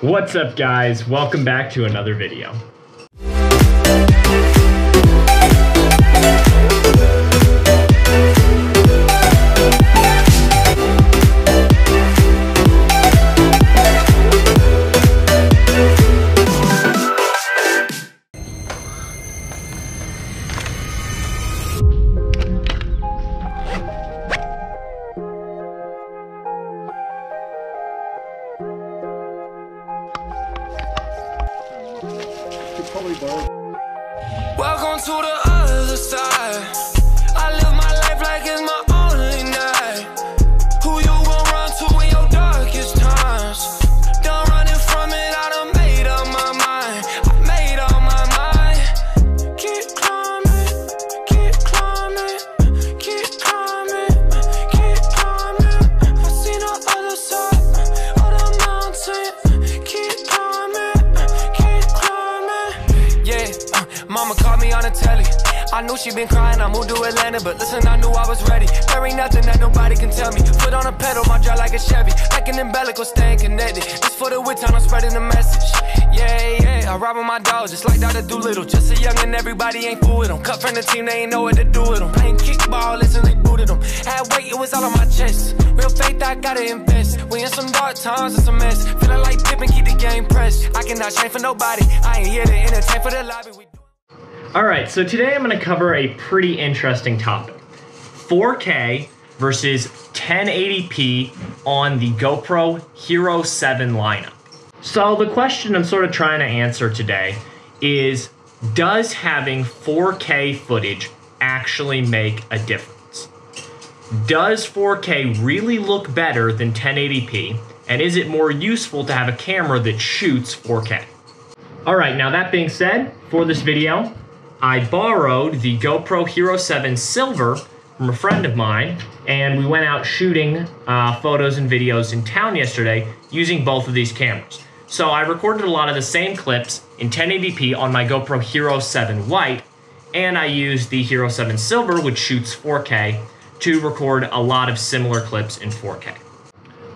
What's up guys? Welcome back to another video. Welcome to the the telly. I knew she been crying, I moved to Atlanta, but listen, I knew I was ready. There ain't nothing that nobody can tell me. Foot on a pedal, my drive like a Chevy. Like an umbilical, staying connected. This for the wit time, I'm spreading the message. Yeah, yeah, I ride with my dog, just like Dr. Dolittle. Just a young and everybody ain't fool with them. Cut from the team, they ain't know what to do with them. Playing kickball, listen, they booted them. Had weight, it was all on my chest. Real faith, I gotta invest. We in some dark times, it's a mess. Feeling like Pippen, keep the game pressed. I cannot change for nobody. I ain't here to entertain for the lobby. We Alright, so today I'm going to cover a pretty interesting topic. 4K versus 1080p on the GoPro Hero 7 lineup. So the question I'm sort of trying to answer today is, does having 4K footage actually make a difference? Does 4K really look better than 1080p? And is it more useful to have a camera that shoots 4K? Alright, now that being said, for this video, I borrowed the GoPro Hero 7 Silver from a friend of mine, and we went out shooting uh, photos and videos in town yesterday using both of these cameras. So I recorded a lot of the same clips in 1080p on my GoPro Hero 7 White, and I used the Hero 7 Silver, which shoots 4K, to record a lot of similar clips in 4K.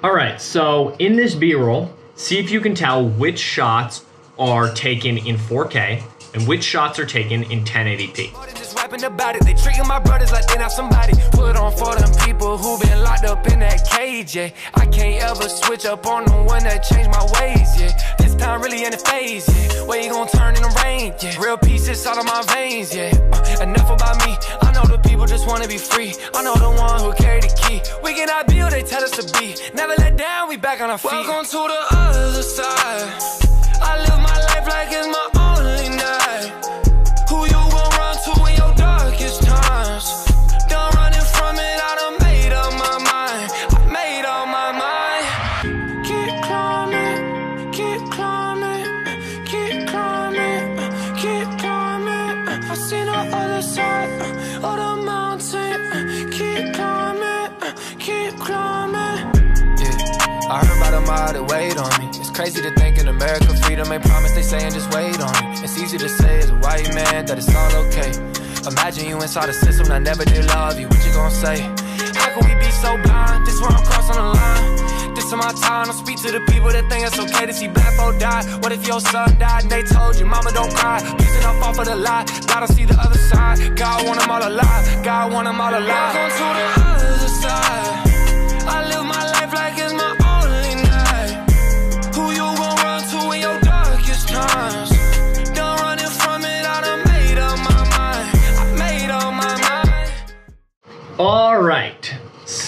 Alright, so in this B-roll, see if you can tell which shots are taken in 4K and which shots are taken in 1080p. More than just rapping about it. They treating my brothers like they not somebody. Put on for them people who been locked up in that cage, yeah. I can't ever switch up on the one that changed my ways, yeah. This time really in the phase, yeah. Where you gonna turn in the rain, yeah. Real pieces out of my veins, yeah. Uh, enough about me. I know the people just wanna be free. I know the one who carry the key. We cannot be who they tell us to be. Never let down, we back on our feet. Welcome to the other side. Them all that wait on me. It's crazy to think in America freedom ain't promised. They saying just wait on me. It's easy to say as a white man that it's all okay. Imagine you inside a system that never did love you. What you gonna say? How can we be so blind? This where I'm crossing the line. This is my time. I'll speak to the people that think it's okay to see black folk die. What if your son died and they told you, Mama, don't cry? Please don't fall for the lie. Gotta see the other side. God want them all alive. God want them all alive. Welcome to the other side.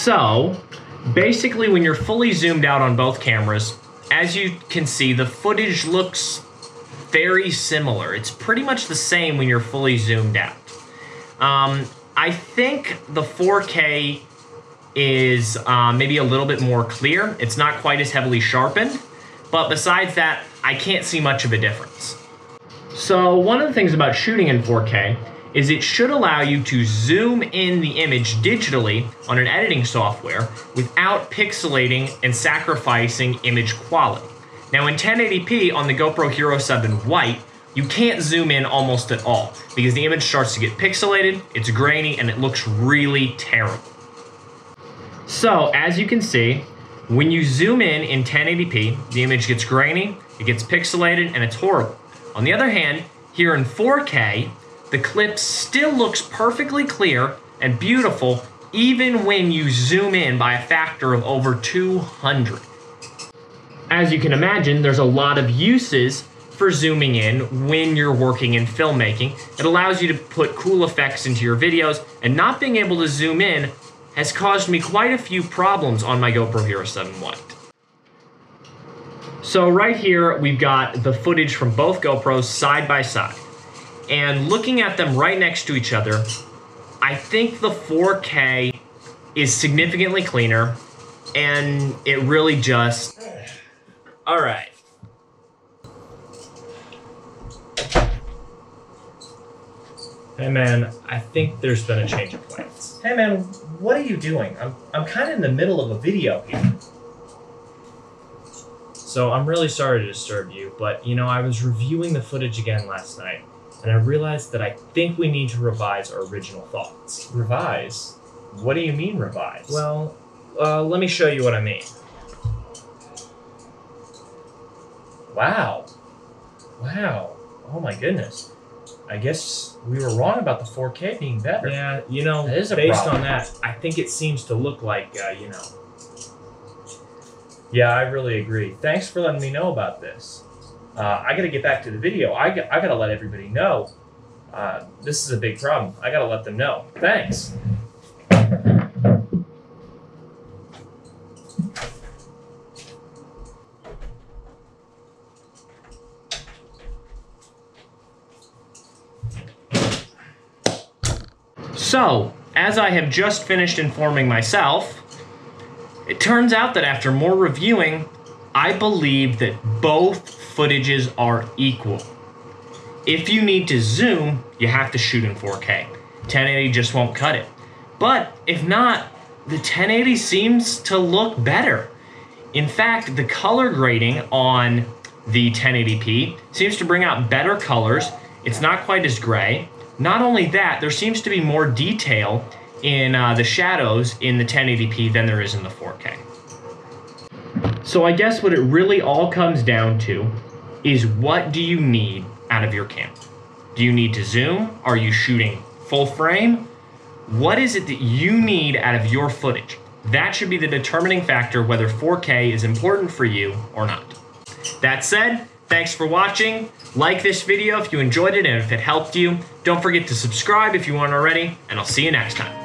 So basically when you're fully zoomed out on both cameras, as you can see, the footage looks very similar. It's pretty much the same when you're fully zoomed out. Um, I think the 4K is uh, maybe a little bit more clear. It's not quite as heavily sharpened, but besides that, I can't see much of a difference. So one of the things about shooting in 4K is it should allow you to zoom in the image digitally on an editing software without pixelating and sacrificing image quality. Now in 1080p on the GoPro Hero 7 White, you can't zoom in almost at all because the image starts to get pixelated, it's grainy, and it looks really terrible. So as you can see, When you zoom in in 1080p, the image gets grainy, it gets pixelated, and it's horrible. On the other hand, here in 4K, the clip still looks perfectly clear and beautiful even when you zoom in by a factor of over 200. As you can imagine, there's a lot of uses for zooming in when you're working in filmmaking. It allows you to put cool effects into your videos, and not being able to zoom in has caused me quite a few problems on my GoPro Hero 7 White. So right here, we've got the footage from both GoPros side by side. And looking at them right next to each other, I think the 4K is significantly cleaner, and it really just... All right. Hey man, I think there's been a change of plans. Hey man, what are you doing? I'm, I'm kind of in the middle of a video here. So I'm really sorry to disturb you, but you know, I was reviewing the footage again last night, and I realized that I think we need to revise our original thoughts. Revise? What do you mean revise? Well, uh, let me show you what I mean. wow. Wow. Oh my goodness. I guess we were wrong about the 4K being better. Yeah, you know, based problem. on that, I think it seems to look like, uh, you know, Yeah, I really agree. Thanks for letting me know about this. Uh, I got to get back to the video. I got, I got to let everybody know. Uh, this is a big problem. I got to let them know. Thanks. So, as I have just finished informing myself, it turns out that after more reviewing, I believe that both footages are equal. If you need to zoom, you have to shoot in 4K. 1080 just won't cut it. But if not, the 1080 seems to look better. In fact, the color grading on the 1080p seems to bring out better colors. It's not quite as gray. Not only that, there seems to be more detail in uh, the shadows in the 1080p than there is in the 4K. So I guess what it really all comes down to is what do you need out of your camera? Do you need to zoom? Are you shooting full frame? What is it that you need out of your footage? That should be the determining factor whether 4K is important for you or not. That said, thanks for watching. Like this video if you enjoyed it and if it helped you. Don't forget to subscribe if you aren't already, and I'll see you next time.